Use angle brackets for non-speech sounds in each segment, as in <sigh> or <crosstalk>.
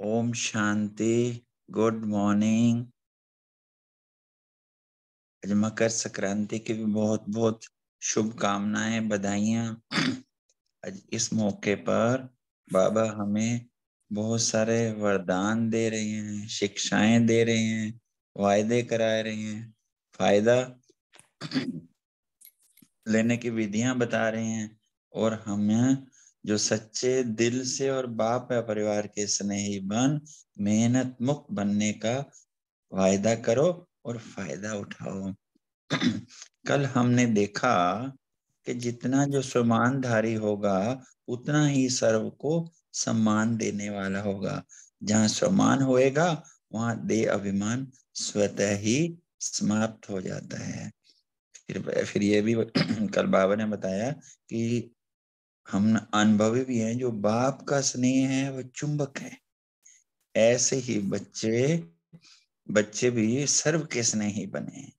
Om Shanti, good morning. आज मकर संक्रांति की भी बहुत बहुत शुभकामनाएँ बधाइयाँ। आज इस मौके पर बाबा हमें बहुत सारे वरदान दे रहे हैं, शिक्षाएँ दे रहे हैं, वायदे करा रहे हैं, फ़ायदा लेने की विधियाँ बता रहे हैं और हमें जो सच्चे दिल से और बाप या परिवार के स्नेही बन, मेहनत मुक्त बनने का वायदा करो और फ़ायदा उठाओ। <clears throat> कल हमने देखा कि जितना जो सम्मानधारी होगा, उतना ही सर्व को सम्मान देने वाला होगा। जहाँ सम्मान होएगा, वहाँ दे अभिमान स्वतः ही समाप्त हो जाता है। फिर फिर ये भी <clears throat> कल बाबा ने बताया कि हम अनुभवी भी हैं, जो बाप का स्नेह है, वो चुंबक है। ऐसे ही बच्चे बच्चे भी सर्व के स्नेही बने हैं।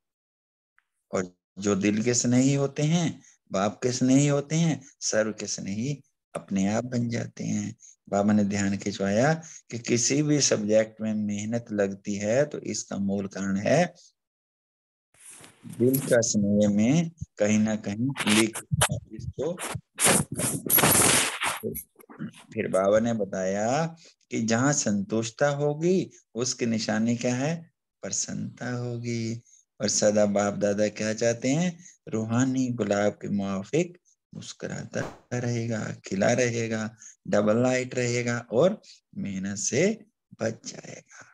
और जो दिल के स्नेही होते हैं, बाप के स्नेही होते हैं, सर्व के स्नेही अपने आप बन जाते हैं। बाबा ने ध्यान खिंचवाया कि किसी भी सब्जेक्ट में मेहनत लगती है तो इसका मूल कारण है दिल का स्नेह में कहीं ना कहीं लिख इसको फिर बाबा ने बताया कि जहाँ संतुष्टता होगी, उसकी निशानी क्या है? प्रसन्नता होगी। और सदा बाप दादा क्या चाहते हैं? रूहानी गुलाब के मुआफिक मुस्कुराता रहेगा, खिला रहेगा डबल लाइट रहेगा और मेहनत से बच जाएगा।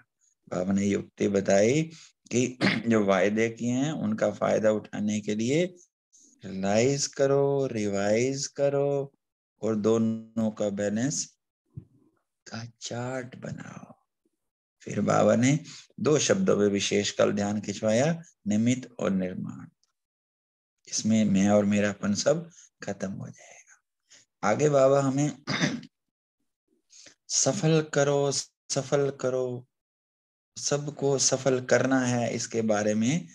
बाबा ने युक्ति बताई कि <clears throat> जो वायदे किए हैं, उनका फ़ायदा उठाने के लिए रिलाइज करो, रिवाइज करो और दोनों का बैलेंस का चार्ट बनाओ। फिर बाबा ने दो शब्दों में विशेष कल ध्यान खिंचवाया निमित और निर्माण। इसमें मैं और मेरापन सब खत्म हो जाएगा। आगे बाबा हमें <clears throat> सफल करो सफल करो। सबको सफल करना है इसके बारे में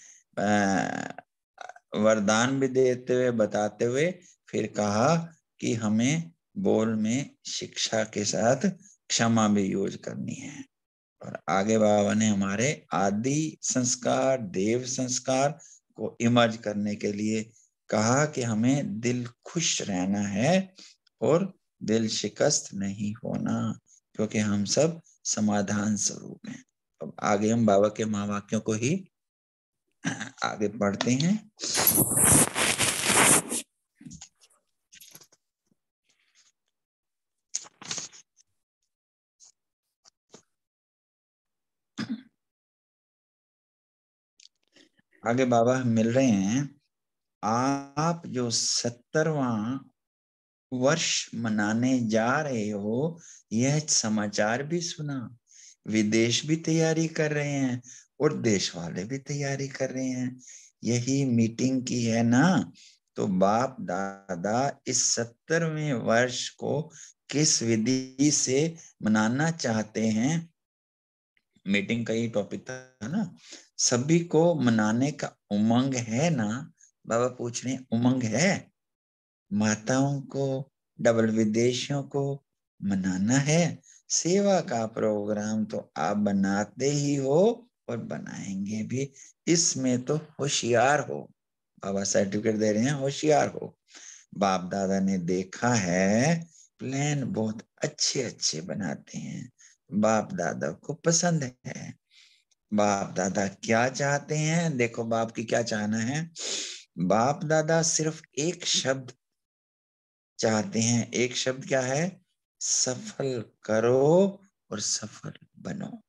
वरदान भी देते हुए, बताते हुए फिर कहा कि हमें बोल में शिक्षा के साथ क्षमा भी यूज़ करनी है। और आगे बाबा ने हमारे आदि संस्कार, देव संस्कार को इमर्ज करने के लिए कहा कि हमें दिल खुश रहना है और दिल शिकस्त नहीं होना, क्योंकि हम सब समाधान स्वरूप हैं। अब आगे हम बाबा के महावाक्यों को ही आगे पढ़ते हैं। आगे बाबा मिल रहे हैं। आप जो सत्तरवा वर्ष मनाने जा रहे हो, यह समाचार भी सुना। विदेश भी तैयारी कर रहे हैं और देश वाले भी तैयारी कर रहे हैं। यही मीटिंग की है ना? तो बाप, दादा, इस सत्तरवें वर्ष को किस विधि से मनाना चाहते हैं? मीटिंग का ही टॉपिक था ना? सभी को मनाने का उमंग है ना? बाबा पूछ रहे उमंग है? माताओं को, डबल विदेशियों को मनाना है? सेवा का प्रोग्राम तो आप बनाते ही हो और बनाएँगे भी। इसमें तो होशियार हो। बाबा सर्टिफिकेट दे रहे हैं, होशियार हो। बाप दादा ने देखा है प्लान बहुत अच्छे अच्छे बनाते हैं। बाप दादा को पसंद है। बाप दादा क्या चाहते हैं? देखो बाप की क्या चाहना है। बाप दादा सिर्फ़ एक शब्द चाहते हैं। एक शब्द क्या है? सफल करो और सफल बनो।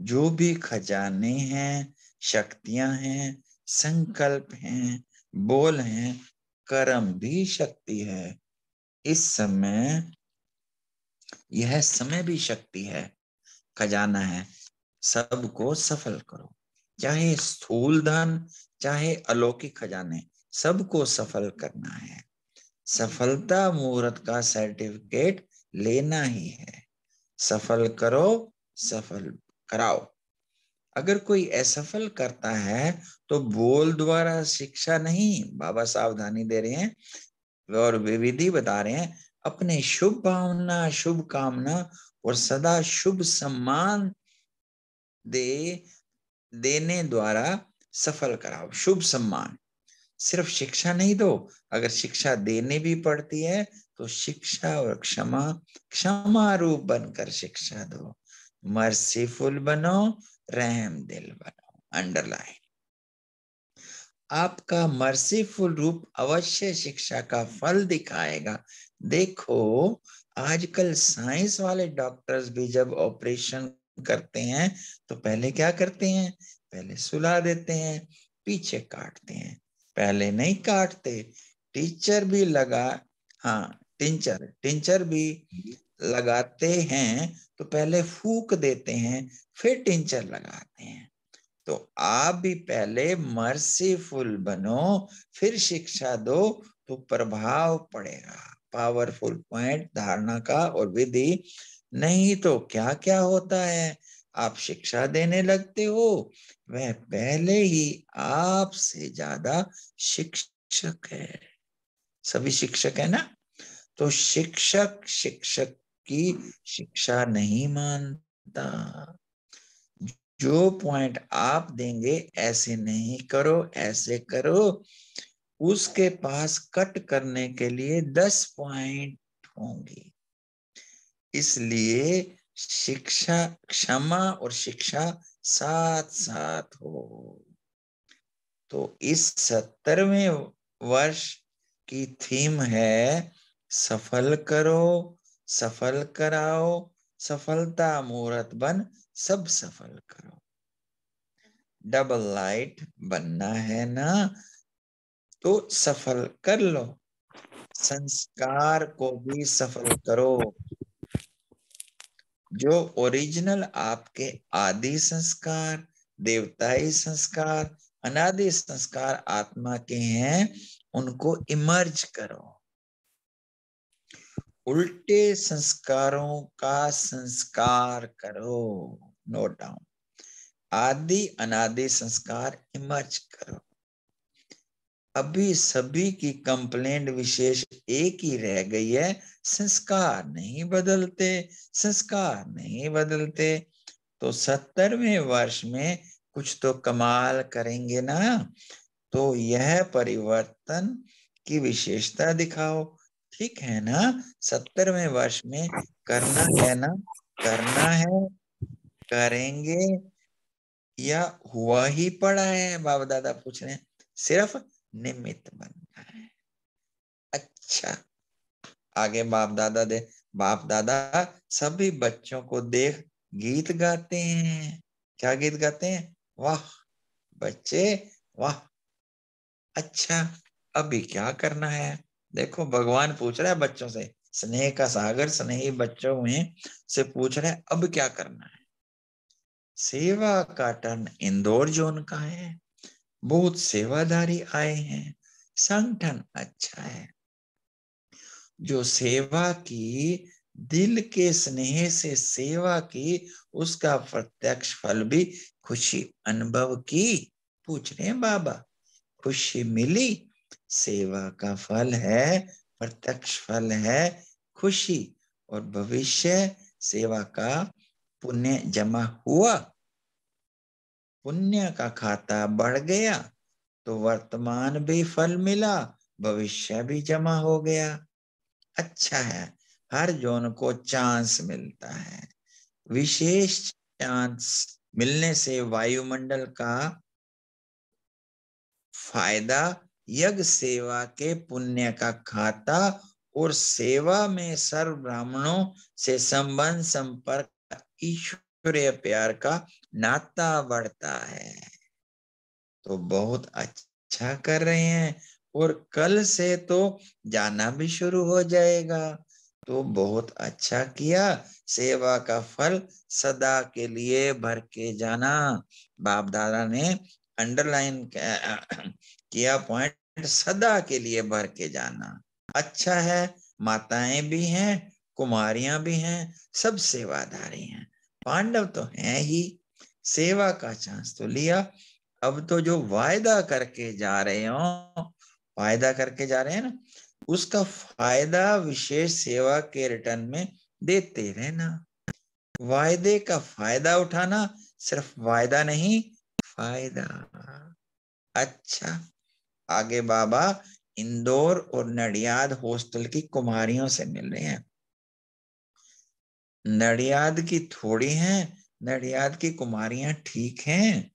जो भी खजाने हैं, शक्तियाँ हैं, संकल्प हैं, बोल हैं, कर्म भी शक्ति है। इस समय यह समय भी शक्ति है। खजाना है। सबको सफल करो। चाहे स्थूल धन चाहे अलौकिक खजाने, सबको सफल करना है। सफलता मुहूर्त का सर्टिफिकेट लेना ही है। सफल करो, सफल कराओ। अगर कोई असफल करता है तो बोल द्वारा शिक्षा नहीं, बाबा सावधानी दे रहे हैं और विविधि बता रहे हैं। अपने शुभ भावना, शुभ कामना और सदा शुभ सम्मान दे, देने द्वारा सफल कराओ। शुभ सम्मान। सिर्फ़ शिक्षा नहीं दो, अगर शिक्षा देने भी पड़ती है तो शिक्षा और क्षमा क्षमा रूप बनकर शिक्षा दो। मर्सीफुल बनो, रहम दिल बनो। अंडरलाइन। आपका मर्सीफुल रूप अवश्य शिक्षा का फल दिखाएगा। देखो, आजकल साइंस वाले डॉक्टर्स भी जब ऑपरेशन करते हैं तो पहले क्या करते हैं? पहले सुला देते हैं, पीछे काटते हैं। पहले नहीं काटते। टीचर भी लगा हाँ टिंचर टिंचर भी लगाते हैं तो पहले फूक देते हैं, फिर टिंचर लगाते हैं। तो आप भी पहले मर्सीफुल बनो, फिर शिक्षा दो तो प्रभाव पड़ेगा। पावरफुल पॉइंट धारणा का और विधि। नहीं तो क्या क्या होता है? आप शिक्षा देने लगते हो, वह पहले ही आपसे ज़्यादा शिक्षक है। सभी शिक्षक है ना? तो शिक्षक शिक्षक की शिक्षा नहीं मानता। जो पॉइंट आप देंगे, ऐसे नहीं करो, ऐसे करो। उसके पास कट करने के लिए दस पॉइंट होंगे। इसलिए शिक्षा, क्षमा और शिक्षा साथ साथ हो। तो इस सत्तरवें वर्ष की थीम है, सफल करो, सफल कराओ, सफलता मुहूर्त बन, सब सफल करो। डबल लाइट बनना है ना? तो सफल कर लो। संस्कार को भी सफल करो। जो ओरिजिनल आपके आदि संस्कार, देवताई संस्कार, अनादि संस्कार आत्मा के हैं, उनको इमर्ज करो। उल्टे संस्कारों का संस्कार करो नोट डाउन आदि, अनादि संस्कार इमर्ज करो। अभी सभी की कंप्लेंट विशेष एक ही रह गई है। संस्कार नहीं बदलते, संस्कार नहीं बदलते। तो सत्तरवें वर्ष में कुछ तो कमाल करेंगे ना। तो यह परिवर्तन की विशेषता दिखाओ। ठीक है ना? सत्तरवें वर्ष में करना है ना? करना है। करेंगे। या हुआ ही पड़ा है? बाबा दादा पूछ रहे हैं। सिर्फ़ निमित्त बनना है। अच्छा आगे बाप दादा दे, बाप दादा, सभी बच्चों को देख गीत गाते हैं। क्या गीत गाते हैं? वाह, बच्चे, वाह। अच्छा अभी क्या करना है? देखो, भगवान पूछ रहा है बच्चों से, स्नेह का सागर, स्नेही बच्चों में से पूछ रहे अब क्या करना है? सेवा का टर्न इंदौर जोन का है। बहुत सेवादारी आए हैं, संगठन अच्छा है। जो सेवा की, दिल के स्नेह से सेवा की, उसका प्रत्यक्ष फल भी खुशी अनुभव की, पूछ रहे हैं बाबा। खुशी मिली, सेवा का फल है, प्रत्यक्ष फल है, खुशी। और भविष्य सेवा का पुण्य जमा हुआ। पुण्य का खाता बढ़ गया तो वर्तमान भी फल मिला, भविष्य भी जमा हो गया। अच्छा है, हर जोन को चांस मिलता है। विशेष चांस मिलने से वायुमंडल का फ़ायदा यज्ञ सेवा के पुण्य का खाता और सेवा में सर्व ब्राह्मणों से संबंध संपर्क ईश्वर ईश्वरीय प्यार का नाता बढ़ता है। तो बहुत अच्छा कर रहे हैं और कल से तो जाना भी शुरू हो जाएगा। तो बहुत अच्छा किया, सेवा का फल सदा के लिए भर के जाना। बाप दादा ने अंडरलाइन <clears throat> किया पॉइंट, सदा के लिए भर के जाना। अच्छा है, माताएँ भी हैं, कुमारियाँ भी हैं, सब सेवाधारी हैं। पांडव तो हैं ही, सेवा का चांस तो लिया। अब तो जो वायदा करके जा रहे हो, वायदा करके जा रहे हैं ना, उसका फ़ायदा विशेष सेवा के रिटर्न में देते रहना। वायदे का फ़ायदा उठाना सिर्फ़ वायदा नहीं, फ़ायदा। अच्छा आगे बाबा, इंदौर और नडियाद हॉस्टल की कुमारियों से मिल रहे हैं। नडियाद की थोड़ी हैं, नडियाद की कुमारियाँ ठीक हैं।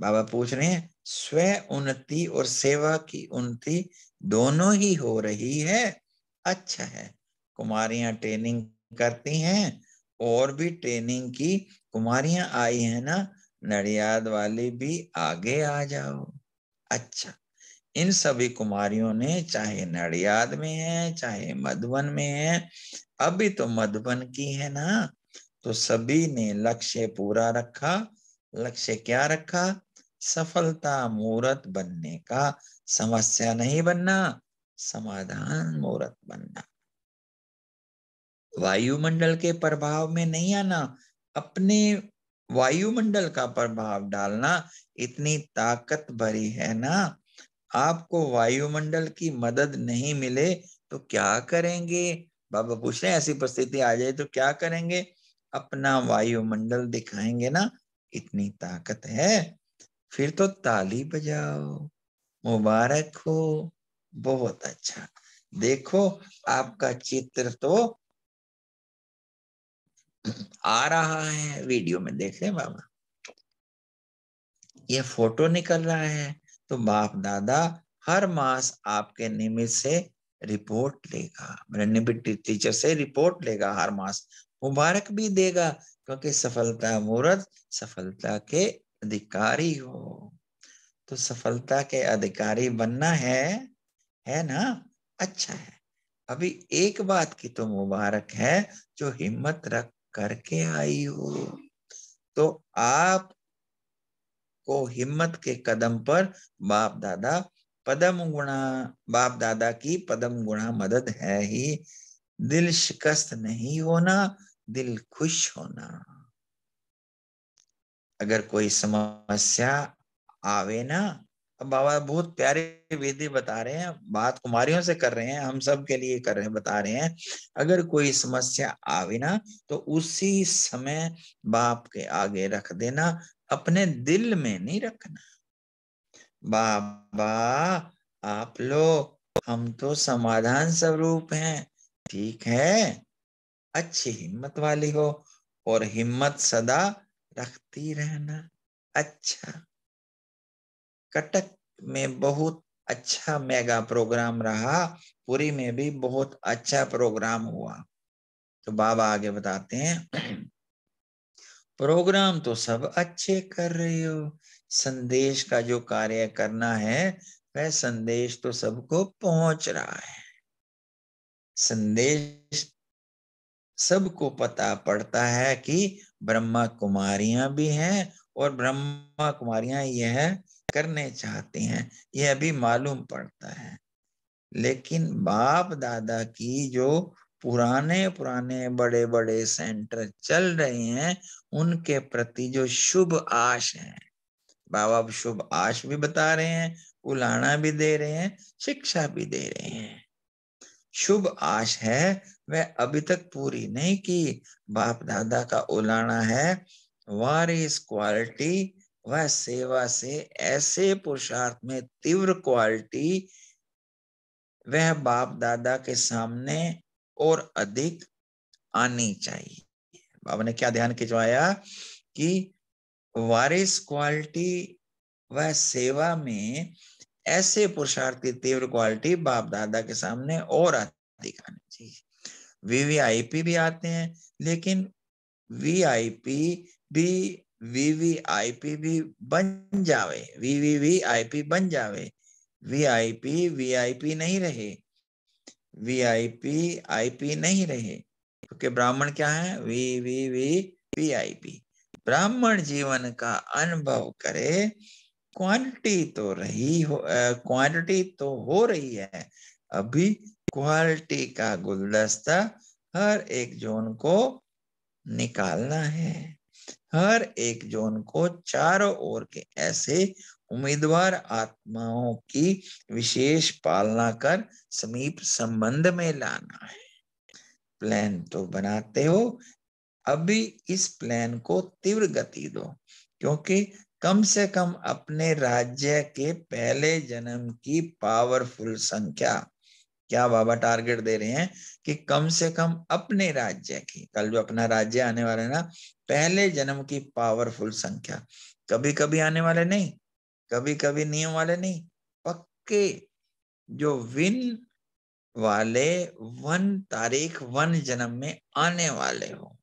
बाबा पूछ रहे हैं, स्व उन्नति और सेवा की उन्नति दोनों ही हो रही है? अच्छा है, कुमारियाँ ट्रेनिंग करती हैं और भी ट्रेनिंग की कुमारियाँ आई है ना, नडियाद वाली भी आगे आ जाओ। अच्छा इन सभी कुमारियों ने चाहे नडियाद में है, चाहे मधुबन में है अभी तो मधुबन की है ना तो सभी ने लक्ष्य पूरा रखा। लक्ष्य क्या रखा? सफलता मूर्त बनने का। समस्या नहीं बनना, समाधान मूर्त बनना। वायुमंडल के प्रभाव में नहीं आना, अपने वायुमंडल का प्रभाव डालना इतनी ताकत भरी है ना। आपको वायुमंडल की मदद नहीं मिले तो क्या करेंगे? बाबा पूछ रहे हैं, ऐसी परिस्थिति आ जाए तो क्या करेंगे? अपना वायुमंडल दिखाएँगे ना, इतनी ताकत है। फिर तो ताली बजाओ, मुबारक हो, बहुत अच्छा। देखो, आपका चित्र तो आ रहा है, वीडियो में देख रहे बाबा। ये फ़ोटो निकल रहा है तो बाप दादा, हर मास आपके निमित से रिपोर्ट लेगा। निमित टीचर से रिपोर्ट लेगा हर मास। मुबारक भी देगा, क्योंकि सफलता मुहूर्त सफलता के अधिकारी हो। तो सफलता के अधिकारी बनना है है ना? अच्छा है। अभी एक बात की तो मुबारक है, जो हिम्मत रख करके आई हो। तो आप को हिम्मत के कदम पर बाप दादा पदम गुणा बाप दादा की पदम गुणा मदद है ही। दिल शिकस्त नहीं होना, दिल खुश होना। अगर कोई समस्या आवे ना, अब बाबा बहुत प्यारे विधि बता रहे हैं, बात कुमारियों से कर रहे हैं, हम सब के लिए कर रहे हैं, बता रहे हैं। अगर कोई समस्या आवे ना तो उसी समय बाप के आगे रख देना, अपने दिल में नहीं रखना। बाबा, आप लोग, हम तो समाधान स्वरूप हैं। ठीक है? अच्छी हिम्मत वाली हो और हिम्मत सदा रखती रहना। अच्छा। कटक में बहुत अच्छा मेगा प्रोग्राम रहा। पुरी में भी बहुत अच्छा प्रोग्राम हुआ। तो बाबा आगे बताते हैं। <clears throat> प्रोग्राम तो सब अच्छे कर रहे हो। संदेश का जो कार्य करना है, वह संदेश तो सबको पहुँच रहा है। संदेश सबको पता पड़ता है कि ब्रह्मा कुमारियाँ भी हैं और ब्रह्मा कुमारियाँ यह करने चाहते हैं, यह अभी मालूम पड़ता है। लेकिन बाप दादा की जो पुराने पुराने बड़े बड़े सेंटर चल रहे हैं, उनके प्रति जो शुभ आश है बाबा शुभ आश भी बता रहे हैं उलाना भी दे रहे हैं, शिक्षा भी दे रहे हैं। शुभ आश है, वह अभी तक पूरी नहीं की। बाप दादा का उलाना है, वारिस क्वालिटी, वह सेवा से ऐसे पुरुषार्थ में तीव्र क्वालिटी, वह बाप दादा के सामने और अधिक आनी चाहिए। बाबा ने क्या ध्यान खिंचवाया कि वारिस क्वालिटी व सेवा में ऐसे पुरुषार्थ तीव्र क्वालिटी बाप दादा के सामने और आनी चाहिए वीवीआईपी भी आते हैं, लेकिन वीआईपी भी वीवीआईपी भी बन जावे वीवीवीआईपी बन जावे वीआईपी वीआईपी नहीं रहे वीआईपी आईपी नहीं रहे, क्योंकि ब्राह्मण क्या है? वी वी वी वीआईपी ब्राह्मण जीवन का अनुभव करे क्वांटिटी तो रही हो क्वांटिटी तो हो रही है। अभी क्वालिटी का गुलदस्ता हर एक जोन को निकालना है। हर एक जोन को चारों ओर के ऐसे उम्मीदवार आत्माओं की विशेष पालना कर समीप संबंध में लाना है। प्लान तो बनाते हो अभी इस प्लान को तीव्र गति दो, क्योंकि कम से कम अपने राज्य के पहले जन्म की पावरफुल संख्या। क्या बाबा टारगेट दे रहे हैं कि कम से कम अपने राज्य की, कल जो अपना राज्य आने वाला है ना, पहले जन्म की पावरफुल संख्या। कभी कभी आने वाले नहीं कभी कभी नियम वाले नहीं, पक्के। जो विन वाले वन तारीख वन जन्म में आने वाले हो।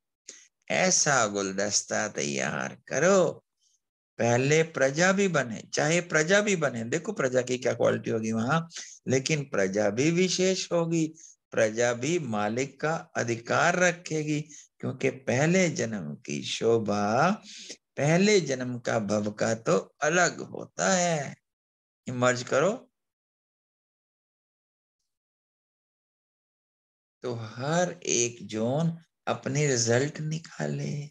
ऐसा गुलदस्ता तैयार करो। पहले प्रजा भी बने, चाहे प्रजा भी बने। देखो प्रजा की क्या क्वालिटी होगी वहाँ, लेकिन प्रजा भी विशेष होगी, प्रजा भी मालिक का अधिकार रखेगी, क्योंकि पहले जन्म की शोभा, पहले जन्म का भव का तो अलग होता है। इमर्ज करो। तो हर एक जोन अपने रिज़ल्ट निकाले।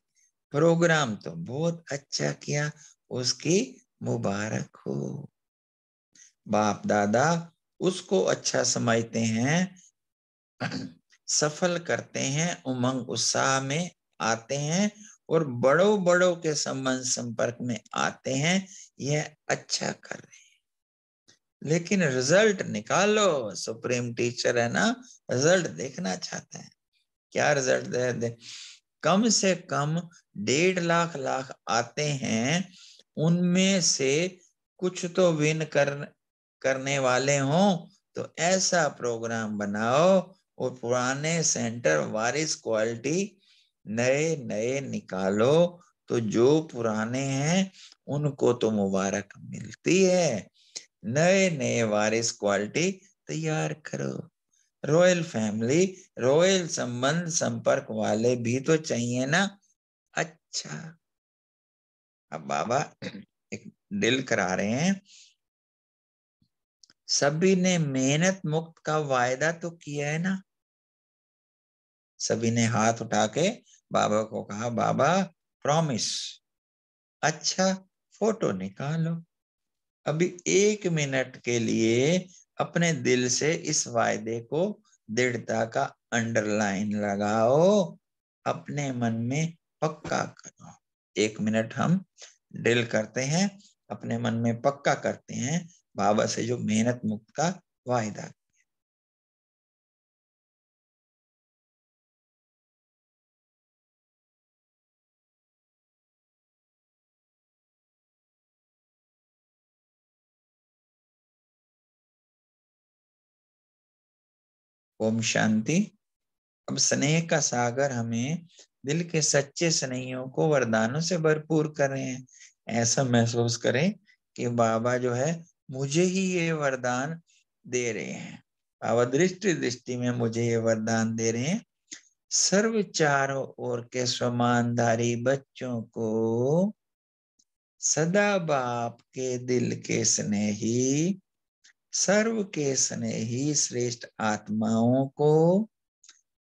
प्रोग्राम तो बहुत अच्छा किया, उसकी मुबारक हो। बाप दादा उसको अच्छा समझते हैं, <clears throat> सफल करते हैं, उमंग, उत्साह में आते हैं और बड़ों बड़ों के संबंध संपर्क में आते हैं, यह अच्छा कर रहे हैं। लेकिन रिज़ल्ट निकालो, सुप्रीम टीचर है ना रिज़ल्ट देखना चाहते हैं। क्या रिज़ल्ट दे, दे कम से कम डेढ़ लाख लाख आते हैं उनमें से कुछ तो विन कर करने वाले हों तो ऐसा प्रोग्राम बनाओ और पुराने सेंटर वारिस क्वालिटी नए नए निकालो तो जो पुराने हैं उनको तो मुबारक मिलती है। नए नए वारिस क्वालिटी तैयार करो। रॉयल फैमिली रॉयल संबंध, संपर्क वाले भी तो चाहिए ना। अच्छा। अब बाबा एक दिल करा रहे हैं। सभी ने मेहनत मुक्त का वायदा तो किया है ना। सभी ने हाथ उठा के बाबा को कहा, बाबा प्रॉमिस अच्छा फ़ोटो निकालो। अभी एक मिनट के लिए अपने दिल से इस वायदे को दृढ़ता का अंडरलाइन लगाओ। अपने मन में पक्का करो। एक मिनट हम ड्रिल करते हैं। अपने मन में पक्का करते हैं बाबा से जो मेहनत मुक्त का वायदा। ओम शांति। अब स्नेह का सागर हमें दिल के सच्चे स्नेहियों को वरदानों से भरपूर कर रहे हैं। ऐसा महसूस करें कि बाबा जो है, मुझे ही ये वरदान दे रहे हैं। बाबा दृष्टि दृष्टि में मुझे ये वरदान दे रहे हैं। सर्व चारों ओर के स्वमानधारी बच्चों को सदा बाप के दिल के स्नेही सर्व के स्नेही श्रेष्ठ आत्माओं को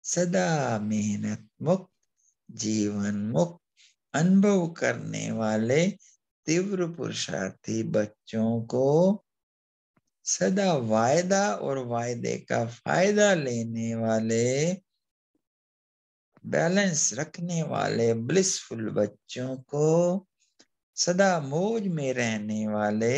सदा मेहनत मुक्त, जीवन मुक्त, अनुभव करने वाले तीव्र पुरुषार्थी बच्चों को सदा वायदा और वायदे का फ़ायदा लेने वाले, बैलेंस रखने वाले ब्लिसफुल बच्चों को सदा मौज में रहने वाले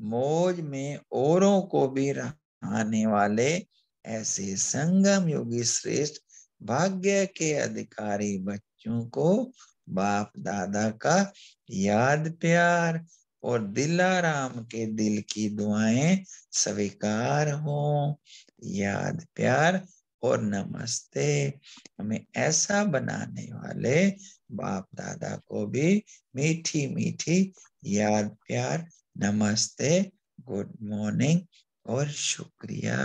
मौज में औरों को भी रहने वाले ऐसे संगम योगी श्रेष्ठ भाग्य के अधिकारी बच्चों को बाप दादा का याद, प्यार और दिलाराम के दिल की दुआएँ स्वीकार हो। याद, प्यार और नमस्ते। हमें ऐसा बनाने वाले बाप दादा को भी मीठी मीठी याद, प्यार नमस्ते गुड मॉर्निंग और शुक्रिया।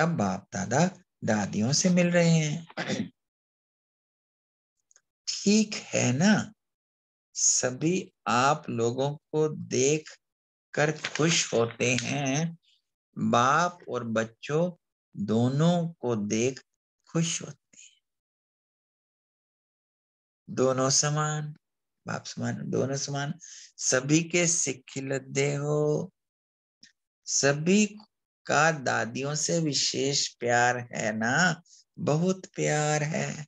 अब बाप दादा दादियों से मिल रहे हैं। ठीक है ना? सभी आप लोगों को देख कर खुश होते हैं। बाप और बच्चों दोनों को देख खुश होते हैं। दोनों समान। बाप समान, दोनों समान। सभी के सिखिलदे हो। सभी का दादियों से विशेष प्यार है ना? बहुत प्यार है।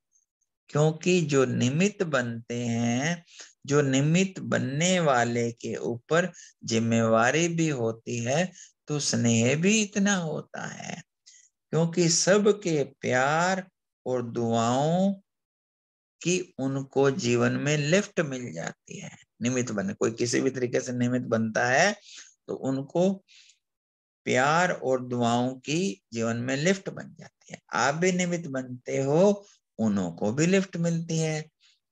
क्योंकि जो निमित्त बनते हैं, जो निमित्त बनने वाले के ऊपर जिम्मेवारी भी होती है तो स्नेह भी इतना होता है। क्योंकि सबके प्यार और दुआओं की उनको जीवन में लिफ्ट मिल जाती है, निमित्त बने, कोई किसी भी तरीके से निमित्त बनता है तो उनको प्यार और दुआओं की जीवन में लिफ्ट बन जाती है। आप भी निमित्त बनते हो उन्हों को भी लिफ्ट मिलती है।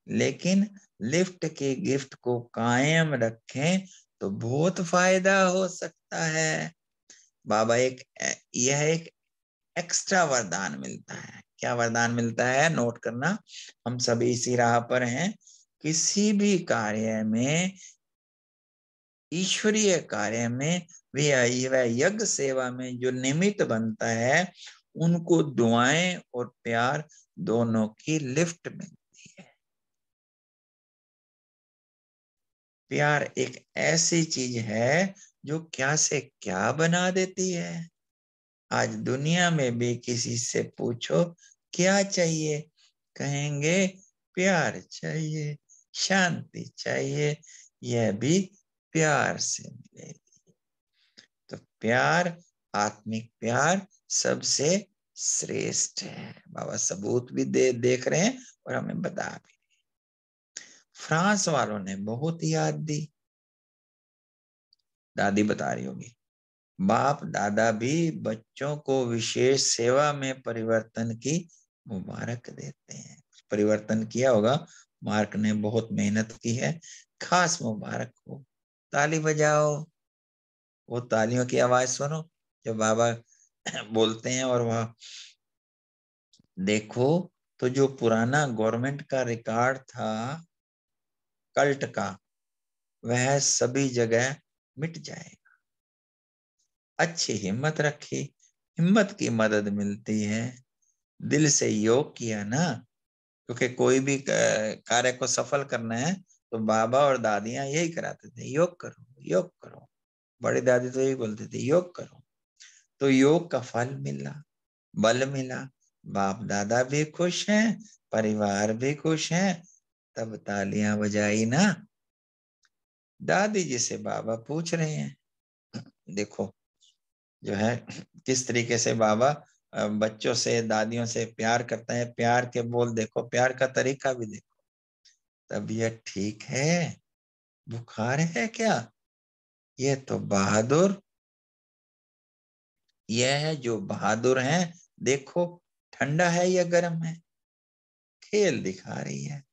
लेकिन लिफ्ट के गिफ्ट को कायम रखें तो बहुत फ़ायदा हो सकता है। बाबा एक, यह एक एक्स्ट्रा वरदान मिलता है। क्या वरदान मिलता है? नोट करना। हम सभी इसी राह पर हैं। किसी भी कार्य में, ईश्वरीय कार्य में वह यज्ञ सेवा में जो निमित्त बनता है, उनको दुआएँ और प्यार दोनों की लिफ्ट मिलती है। प्यार एक ऐसी चीज़ है जो क्या से क्या बना देती है? आज दुनिया में भी किसी से पूछो क्या चाहिए? कहेंगे, प्यार चाहिए, शांति चाहिए, यह भी प्यार से मिलेगी। तो प्यार, आत्मिक प्यार सबसे श्रेष्ठ है। बाबा सबूत भी दे, देख रहे हैं और हमें बता भी फ्रांस वालों ने बहुत याद दी। दादी बता रही होगी, बाप दादा भी बच्चों को विशेष सेवा में परिवर्तन की मुबारक देते हैं। परिवर्तन किया होगा, मार्क ने बहुत मेहनत की है, खास मुबारक हो। ताली बजाओ। वो तालियों की आवाज़ सुनो, जब बाबा <clears throat> बोलते हैं और वह देखो तो जो पुराना गवर्नमेंट का रिकॉर्ड था, कल्ट का, वह सभी जगह मिट जाएगा। अच्छी हिम्मत रखी, हिम्मत की मदद मिलती है। दिल से योग किया ना, क्योंकि कोई भी कार्य को सफल करना है तो बाबा और दादियाँ यही कराते थे, योग करो योग करो। बड़ी दादी तो यही बोलते थे, योग करो। तो योग का फल मिला, बल मिला, बाप दादा भी खुश हैं, परिवार भी खुश हैं, तब तालियाँ बजाई ना। दादी जी से बाबा पूछ रहे हैं, देखो, जो है, किस तरीके से बाबा बच्चों से, दादियों से प्यार करता है। प्यार के बोल देखो, प्यार का तरीका भी देखो। तबीयत ठीक है? बुखार है क्या? ये तो बहादुर। यह है जो बहादुर है। देखो, ठंडा है या गर्म है? खेल दिखा रही है।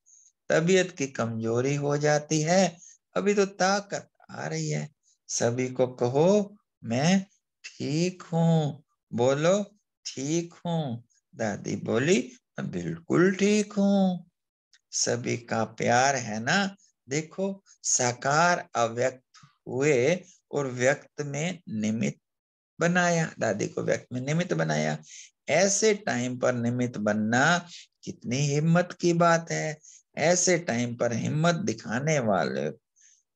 तबीयत की कमज़ोरी हो जाती है। अभी तो ताकत आ रही है। सभी को कहो, मैं ठीक हूँ। बोलो ठीक हूँ, दादी बोली, मैं बिल्कुल ठीक हूँ। सभी का प्यार है ना? देखो, साकार अव्यक्त हुए और व्यक्त में निमित्त बनाया, दादी को व्यक्त में निमित्त बनाया। ऐसे टाइम पर निमित्त बनना कितनी हिम्मत की बात है। ऐसे टाइम पर हिम्मत दिखाने वाले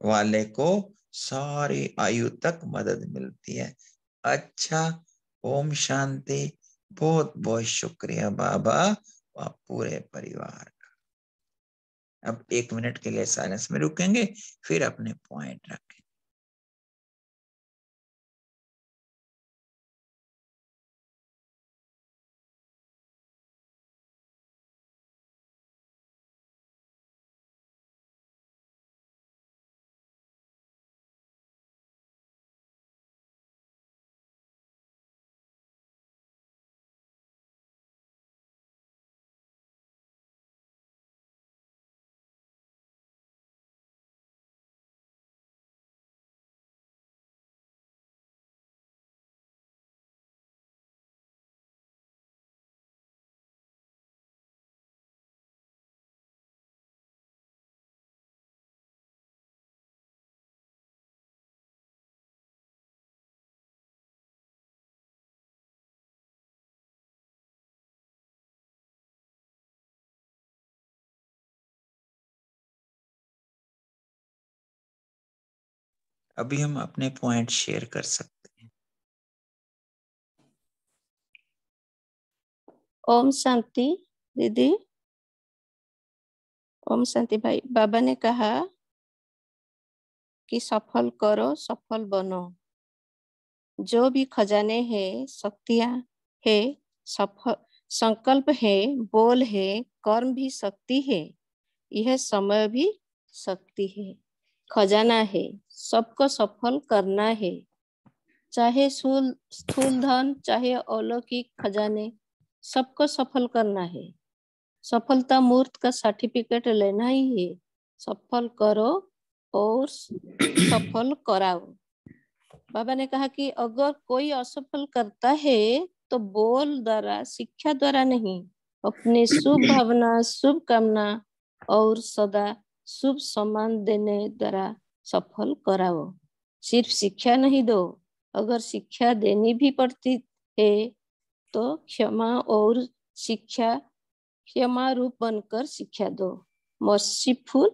वाले को सारी आयु तक मदद मिलती है। अच्छा ओम शांति। बहुत बहुत शुक्रिया बाबा और पूरे परिवार का। अब एक मिनट के लिए साइलेंस में रुकेंगे, फिर अपने पॉइंट रखें अभी हम अपने पॉइंट शेयर कर सकते हैं। ओम शांति, दीदी। ओम शांति भाई, बाबा ने कहा कि सफल करो, सफल बनो। जो भी खजाने हैं, शक्तियाँ है सफल संकल्प है, बोल है, कर्म भी शक्ति है, यह समय भी शक्ति है। खजाना है, सबको सफल करना है। चाहे स्थूल धन, चाहे अलौकिक खजाने, सबको सफल करना है। सफलता मूर्त का सर्टिफिकेट लेना ही है। सफल करो और सफल कराओ। बाबा ने कहा कि अगर कोई असफल करता है तो बोल द्वारा, शिक्षा द्वारा नहीं, अपने शुभ भावना शुभ कामना और सदा शुभ सम्मान देने द्वारा सफल कराओ। सिर्फ़ शिक्षा नहीं दो अगर शिक्षा देनी भी पड़ती है तो क्षमा और शिक्षा क्षमा रूप बनकर शिक्षा दो। मर्सीफुल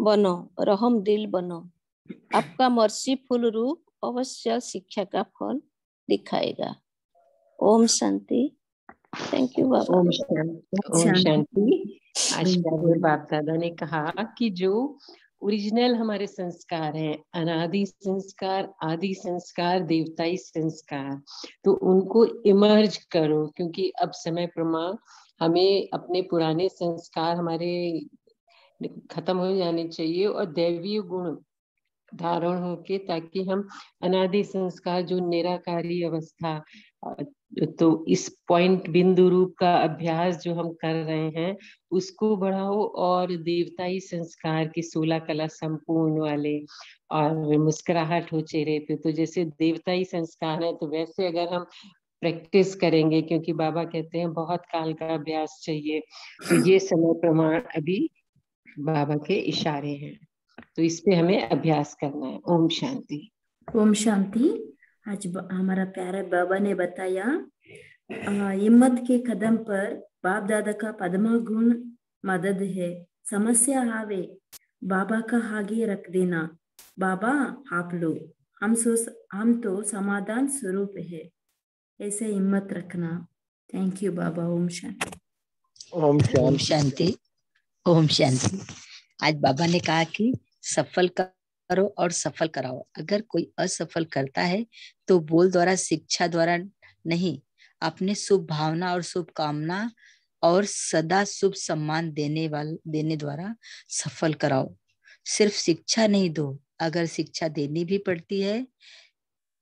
बनो रहम दिल बनो। आपका मर्सीफुल रूप अवश्य शिक्षा का फल दिखाएगा। ओम शांति। थैंक यू बाबा। ओम शांति। ओम शांति। आज बाप दादा ने कहा कि जो ओरिजिनल हमारे संस्कार हैं अनादि संस्कार आदि संस्कार देवताई संस्कार तो उनको इमर्ज करो क्योंकि अब समय प्रमाण हमें अपने पुराने संस्कार हमारे खत्म हो जाने चाहिए और दैवीय गुण धारण होके ताकि हम अनादि संस्कार जो निराकारी अवस्था तो इस पॉइंट बिंदु रूप का अभ्यास जो हम कर रहे हैं, उसको बढ़ाओ और देवताई संस्कार की सोलह कला संपूर्ण वाले और मुस्कुराहट हो चेहरे पे। तो जैसे देवताई संस्कार है तो वैसे अगर हम प्रैक्टिस करेंगे, क्योंकि बाबा कहते हैं, बहुत काल का अभ्यास चाहिए तो ये समय प्रमाण अभी बाबा के इशारे हैं। तो इस पे हमें अभ्यास करना है। ओम शांति। ओम शांति। आज हमारा प्यारा बाबा ने बताया हिम्मत के कदम पर बाप दादा का पदमा गुण मदद है। समस्या आवे बाबा का आगे रख देना। बाबा आप लो हम सो हम तो समाधान स्वरूप है। ऐसे हिम्मत रखना। थैंक यू बाबा। ओम शांति। ओम शांति। ओम शांति। आज बाबा ने कहा कि सफल करो और सफल कराओ। अगर कोई असफल करता है तो बोल द्वारा, शिक्षा द्वारा नहीं, अपने शुभ भावना और शुभ कामना और सदा शुभ सम्मान देने वाल, देने द्वारा सफल कराओ। सिर्फ़ शिक्षा नहीं दो, अगर शिक्षा देनी भी पड़ती है,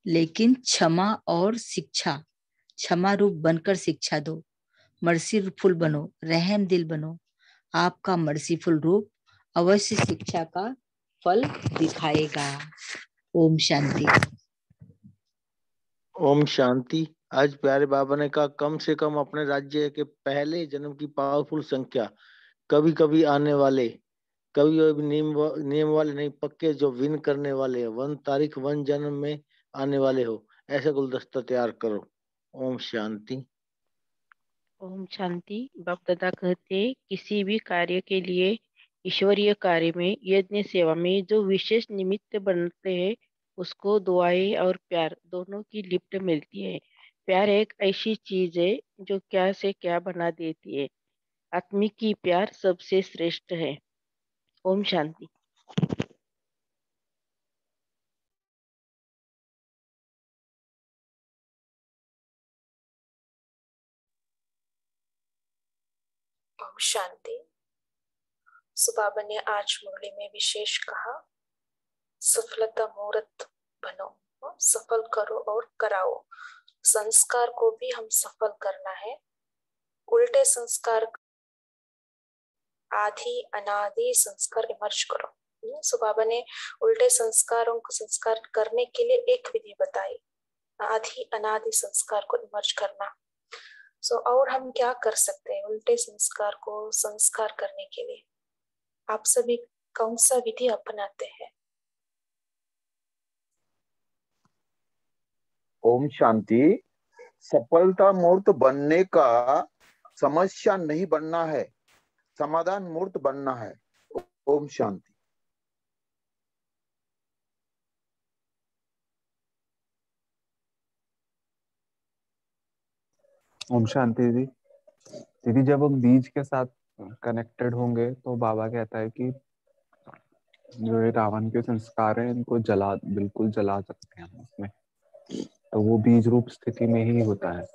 लेकिन क्षमा और शिक्षा, क्षमा रूप बनकर शिक्षा दो। मर्सीफुल बनो रहम दिल बनो। आपका मर्सीफुल रूप अवश्य शिक्षा का फल दिखाएगा। ओम शांति। ओम शांति। आज प्यारे बाबा ने कहा कम से कम अपने राज्य के पहले जन्म की पावरफुल संख्या कभी कभी आने वाले कभी कभी नियम नियम वाले नहीं पक्के जो विन करने वाले वन तारीख वन जन्म में आने वाले हो ऐसा गुलदस्ता तैयार करो। ओम शांति। ओम शांति। बाप दादा कहते किसी भी कार्य के लिए ईश्वरीय कार्य में, यज्ञ सेवा में जो विशेष निमित्त बनते हैं, उसको दुआएँ और प्यार दोनों की लिप्ट मिलती है। प्यार एक ऐसी चीज़ है जो क्या से क्या बना देती है। आत्मिक की प्यार सबसे श्रेष्ठ है। ओम शांति। शांति। सुबाबा ने आज मुरली में विशेष कहा, सफलता मुहूर्त बनो सफल करो और कराओ। संस्कार को भी हम सफल करना है। उल्टे संस्कार आधि अनादि संस्कार इमर्ज करो। सुबाबा ने उल्टे संस्कारों को संस्कार करने के लिए एक विधि बताई, आधि अनादि संस्कार को इमर्ज करना। सो और हम क्या कर सकते हैं उल्टे संस्कार को संस्कार करने के लिए? आप सभी कौन सा विधि अपनाते हैं? ओम शांति। सफलता मूर्त बनने का समस्या नहीं बनना है समाधान मूर्त बनना है। ओम शांति। ओम शांति जी। दीदी जब हम बीज के साथ कनेक्टेड होंगे तो बाबा कहता है कि जो ये रावण के संस्कार हैं, इनको जला, बिल्कुल जला सकते हैं उसमें तो वो बीज रूप स्थिति में ही होता है।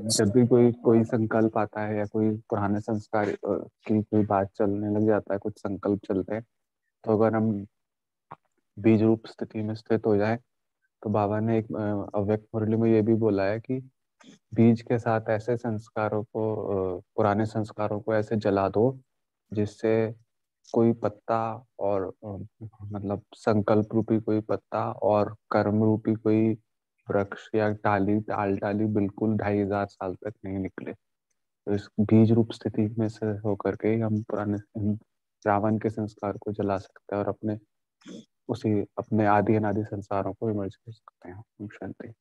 जब भी कोई कोई संकल्प आता है या कोई पुराने संस्कार की कोई बात चलने लग जाता है, कुछ संकल्प चलते हैं तो अगर हम बीज रूप स्थिति में स्थित हो जाए तो बाबा ने एक अव्यक्त मुरली में ये भी बोला है कि बीज के साथ ऐसे संस्कारों को पुराने संस्कारों को ऐसे जला दो, जिससे कोई पत्ता और मतलब संकल्प रूपी कोई पत्ता और कर्म रूपी कोई वृक्ष या टाली टाल टाली बिल्कुल ढाई हज़ार साल तक नहीं निकले। तो इस बीज रूप स्थिति में से होकर के हम पुराने रावण के संस्कार को जला सकते हैं और अपने, उसी अपने आदि अनादि संसारों को इमर्ज कर सकते हैं। शांति।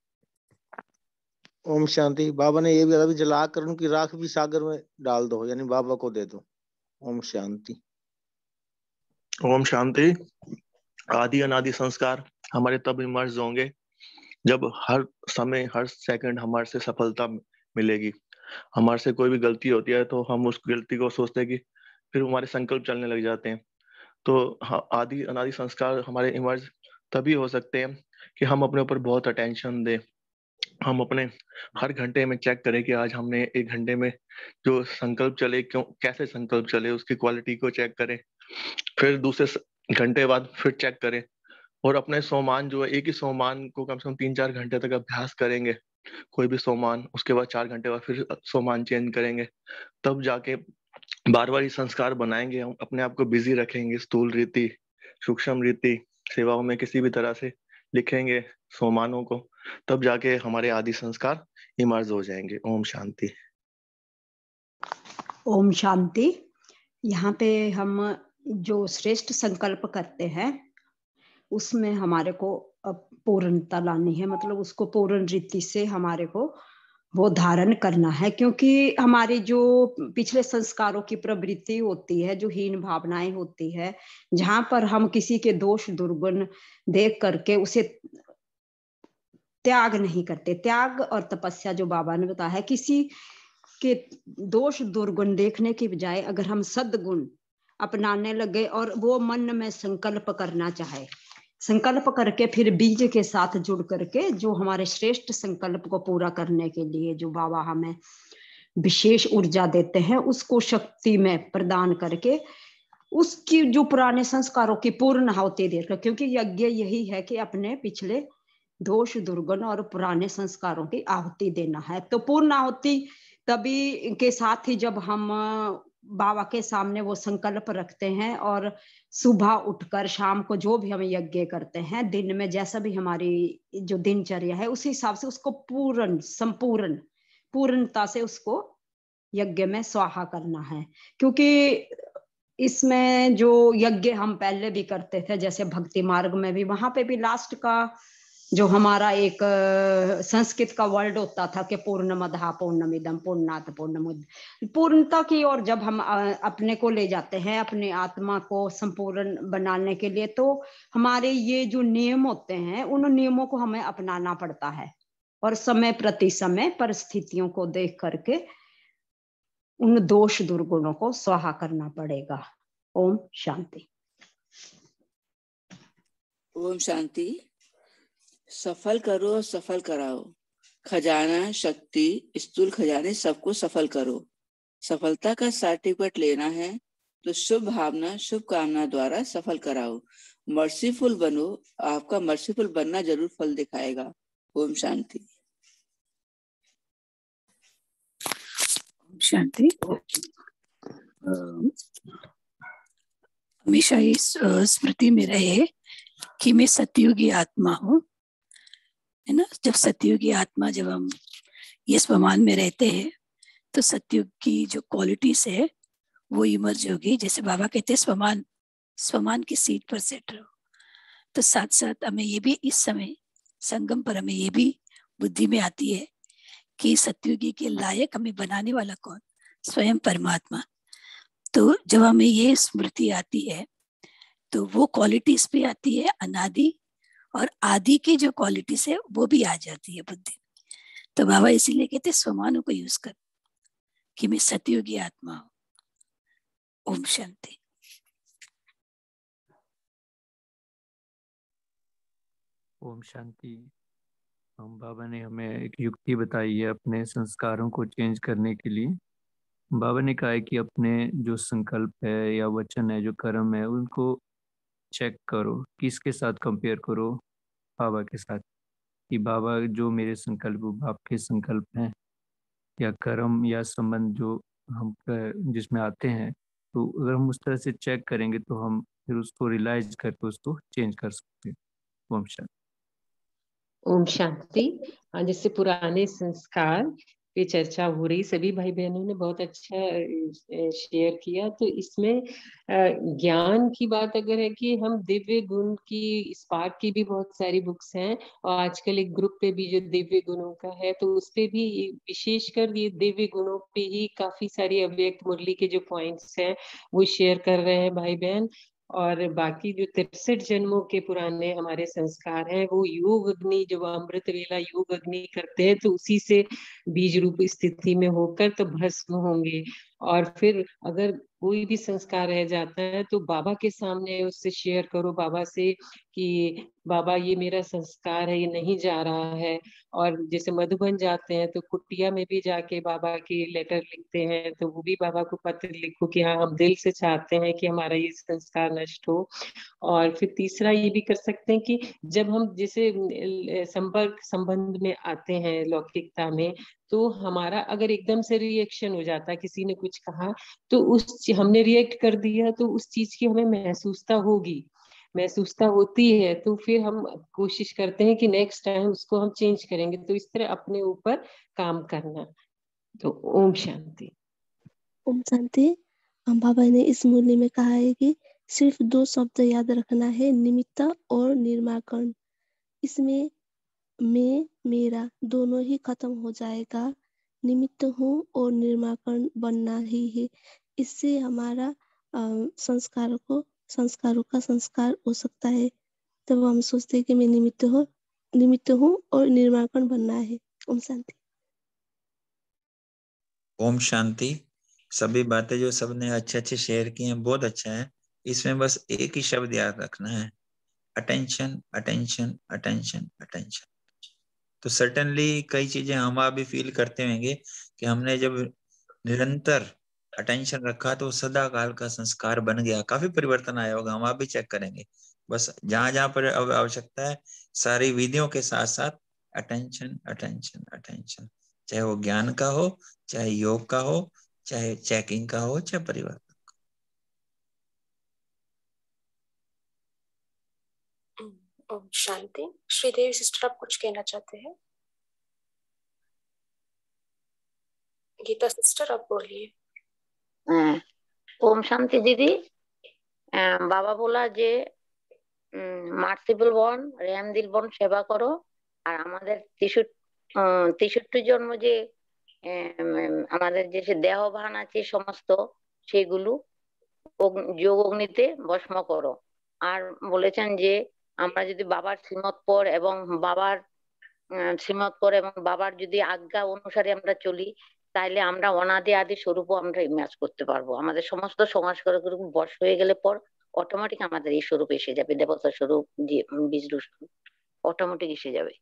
ओम शांति। बाबा ने ये भी अभी जला कर उनकी राख भी सागर में डाल दो, यानी बाबा को दे दो। ओम शांति। ओम शांति। आदि अनादि संस्कार हमारे तब इमर्ज होंगे, जब हर समय, हर सेकंड हमारे से सफलता मिलेगी। हमारे से कोई भी गलती होती है तो हम उस गलती को सोचते हैं कि फिर हमारे संकल्प चलने लग जाते हैं। तो आदि अनादि संस्कार हमारे इमर्ज तभी हो सकते हैं कि हम अपने ऊपर बहुत अटेंशन दें। हम अपने हर घंटे में चेक करें कि आज हमने एक घंटे में जो संकल्प चले, क्यों, कैसे संकल्प चले, उसकी क्वालिटी को चेक करें। फिर दूसरे घंटे बाद फिर चेक करें। और अपने सोमान जो है, एक ही सोमान को कम से कम तीन चार घंटे तक अभ्यास करेंगे। कोई भी सोमान, उसके बाद चार घंटे बाद फिर सोमान चेंज करेंगे। तब जाके बार बार ये संस्कार बनाएँगे हम, अपने आप को बिज़ी रखेंगे, स्थूल रीति, सूक्ष्म रीति, सेवाओं में किसी भी तरह से लिखेंगे सोमानों को। तब जाके हमारे आदि संस्कार इमर्ज हो जाएँगे। ओम शांति। ओम शांति। यहाँ पे हम जो श्रेष्ठ संकल्प करते हैं, उसमें हमारे को पूर्णता लानी है। मतलब उसको पूर्ण रीति से हमारे को वो धारण करना है। क्योंकि हमारी जो पिछले संस्कारों की प्रवृत्ति होती है, जो हीन भावनाएँ होती है, जहाँ पर हम किसी के दोष दुर्गुण देख करके उसे त्याग नहीं करते। त्याग और तपस्या जो बाबा ने बताया है, किसी के दोष दुर्गुण देखने की बजाय अगर हम सदगुण अपनाने लगे और वो मन में संकल्प करना चाहे, संकल्प करके फिर बीज के साथ जुड़ करके जो हमारे श्रेष्ठ संकल्प को पूरा करने के लिए जो बाबा हमें विशेष ऊर्जा देते हैं, उसको शक्ति में प्रदान करके उसकी जो पुराने संस्कारों की पूर्ण आहुति देकर क्योंकि यज्ञ यही है कि अपने पिछले दोष दुर्गुण और पुराने संस्कारों की आहुति देना है। तो पूर्ण आहुति तभी के साथ ही जब हम बाबा के सामने वो संकल्प रखते हैं और सुबह उठकर शाम को जो भी हम यज्ञ करते हैं, दिन में जैसा भी हमारी जो दिनचर्या है, उसी हिसाब से उसको पूर्ण, संपूर्ण, पूर्णता से उसको यज्ञ में स्वाहा करना है। क्योंकि इसमें जो यज्ञ हम पहले भी करते थे, जैसे भक्ति मार्ग में भी, वहाँ पे भी लास्ट का जो हमारा एक संस्कृत का वर्ड होता था कि पूर्ण मधा पूर्णमिदम, पूर्णात पूर्ण पूर्णता की ओर जब हम अपने को ले जाते हैं, अपने आत्मा को संपूर्ण बनाने के लिए तो हमारे ये जो नियम होते हैं, उन नियमों को हमें अपनाना पड़ता है। और समय प्रति समय परिस्थितियों को देख करके उन दोष दुर्गुणों को स्वाहा करना पड़ेगा। ओम शांति। ओम शांति। सफल करो और सफल कराओ। खजाना, शक्ति, स्थूल खजाने सबको सफल करो। सफलता का सर्टिफिकेट लेना है तो शुभ भावना, शुभ कामना द्वारा सफल कराओ। मर्सीफुल बनो, आपका मर्सीफुल बनना ज़रूर फल दिखाएगा। ओम शांति। शांति। हमेशा इस स्मृति में रहे कि मैं सतयुगी आत्मा हूँ। है ना? जब सतयुग की आत्मा जब हम ये स्वमान में रहते हैं तो सतयुग की जो क्वालिटीज है, वो इमर्ज होगी। जैसे बाबा कहते हैं, स्वमान स्वमान की सीट पर सेट रहो। तो साथ साथ हमें ये भी इस समय, संगम पर हमें ये भी बुद्धि में आती है कि सत्युगी के लायक हमें बनाने वाला कौन? स्वयं परमात्मा। तो जब हमें ये स्मृति आती है तो वो क्वालिटीज भी आती है, अनादि और आदि की जो क्वालिटीज है वो भी आ जाती है बुद्धि। तो बाबा इसीलिए कहते स्वमानों को यूज़ कर कि मैं सतयुगी आत्मा हूँ। ओम शांति। ओम शांति। हम बाबा ने हमें एक युक्ति बताई है अपने संस्कारों को चेंज करने के लिए। बाबा ने कहा है कि अपने जो संकल्प है या वचन है, जो कर्म है, उनको चेक करो, किसके साथ कंपेयर करो? बाबा के साथ। कि बाबा जो मेरे संकल्प बाप के संकल्प हैं। या कर्म या संबंध जो हम, जिसमें आते हैं तो अगर हम उस तरह से चेक करेंगे तो हम फिर उसको रियलाइज़ करके उसको चेंज कर सकते हैं। ओम शांति। ओम शांति। हाँ जैसे पुराने संस्कार पे चर्चा हो रही, सभी भाई बहनों ने बहुत अच्छा शेयर किया। तो इसमें ज्ञान की बात अगर है कि हम दिव्य गुण की, स्पार्क की भी बहुत सारी बुक्स हैं और आजकल एक ग्रुप पे भी जो दिव्य गुणों का है तो उस पे भी विशेषकर ये दिव्य गुणों पे ही काफ़ी सारी अव्यक्त मुरली के जो पॉइंट्स हैं, वो शेयर कर रहे हैं भाई बहन और बाकी जो तिरसठ जन्मों के पुराने हमारे संस्कार हैं, वो योग अग्नि, जब अमृत वेला योग अग्नि करते हैं तो उसी से बीज रूप स्थिति में होकर तो भस्म होंगे। और फिर अगर कोई भी संस्कार रह जाता है तो बाबा के सामने उससे शेयर करो, बाबा से कि बाबा ये मेरा संस्कार है, ये नहीं जा रहा है। और जैसे मधुबन जाते हैं तो कुटिया में भी जाके बाबा की लेटर लिखते हैं तो वो भी बाबा को पत्र लिखो कि हाँ हम दिल से चाहते हैं कि हमारा ये संस्कार नष्ट हो। और फिर तीसरा ये भी कर सकते हैं कि जब हम जैसे संपर्क संबंध में आते हैं, लौकिकता में तो हमारा अगर एकदम से रिएक्शन हो जाता, किसी ने कुछ कहा तो उस हमने रिएक्ट कर दिया तो उस चीज़ की हमें महसूसता होगी। महसूसता होती है तो फिर हम कोशिश करते हैं कि नेक्स्ट टाइम उसको हम चेंज करेंगे। तो इस तरह अपने ऊपर काम करना। तो ओम शांति। ओम शांति। बाबा ने इस मूल्य में कहा है कि सिर्फ़ दो शब्द याद रखना है, निमित्त और निर्माकरण इसमें मैं मेरा दोनों ही खत्म हो जाएगा। निमित्त हूँ और निर्माकरण बनना ही है। इससे हमारा संस्कार को, संस्कारों का संस्कार हो सकता है। तब हम सोचते हैं कि मैं निमित्त हो, निमित्त हूँ और निर्माकरण बनना है। ओम शांति। ओम शांति। सभी बातें जो सबने अच्छे अच्छे शेयर की हैं, बहुत अच्छा है। इसमें बस एक ही शब्द याद रखना है। Attention attention attention attention. तो सर्टनली कई चीज़ें हम आप भी फील करते होंगे कि हमने जब निरंतर अटेंशन रखा तो सदा काल का संस्कार बन गया। काफ़ी परिवर्तन आया होगा, हम आप भी चेक करेंगे। बस जहाँ जहाँ पर अब आवश्यकता है, सारी विधियों के साथ साथ अटेंशन अटेंशन अटेंशन चाहे वो ज्ञान का हो, चाहे योग का हो, चाहे चेकिंग का हो, चाहे परिवर्तन ओम शांति श्रीदेव सिस्टर आप कुछ कहना चाहते हैं गीता सिस्टर आप बोलिए ओम शांति दीदी বাবা বলা যে মার্সিবল বন রেহামদিল বন সেবা করো আর আমাদের তেষট্টি জন্ম যে আমাদের যে দেহভান আছে সমস্ত সেগুলো যোগ অগ্নিতে ভস্ম করো আর বলেছেন যে আমরা যদি বাবার শ্রীমত পর এবং বাবার শ্রীমত পর এবং বাবার যদি আজ্ঞা অনুসারে আমরা চলি, তাইলে আমরা অনাদি আদি স্বরূপও আমরা ইমেজ করতে পারব। আমাদের সমস্ত সংস্কার বশ হয়ে গেলে পর অটোমেটিক আমাদের এই স্বরূপ এসে যাবে। দেবতা স্বরূপ বিষ্ণু স্বরূপ অটোমেটিক এসে যাবে।